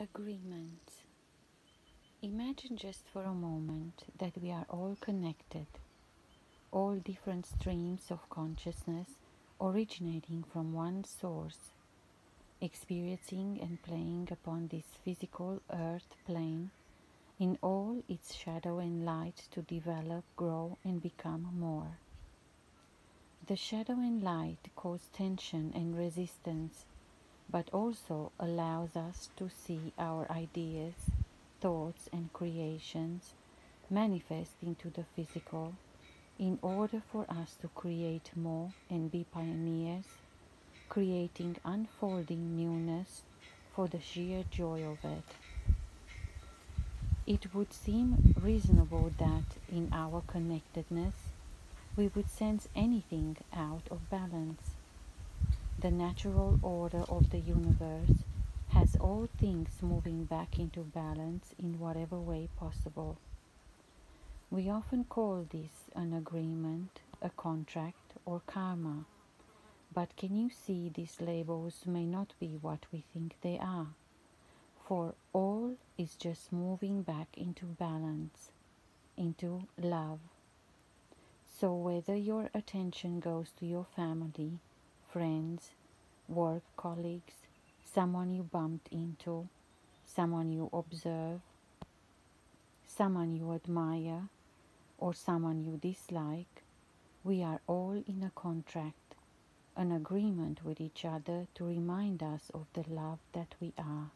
Agreement. Imagine just for a moment that we are all connected, all different streams of consciousness originating from one source, experiencing and playing upon this physical earth plane in all its shadow and light to develop, grow, and become more. The shadow and light cause tension and resistance but also allows us to see our ideas, thoughts, and creations manifest into the physical in order for us to create more and be pioneers, creating unfolding newness for the sheer joy of it. It would seem reasonable that in our connectedness we would sense anything out of balance the natural order of the universe has all things moving back into balance in whatever way possible. We often call this an agreement, a contract, or karma. But can you see these labels may not be what we think they are? For all is just moving back into balance, into love. So whether your attention goes to your family, friends, work colleagues, someone you bumped into, someone you observe, someone you admire, or someone you dislike, we are all in a contract, an agreement with each other to remind us of the love that we are.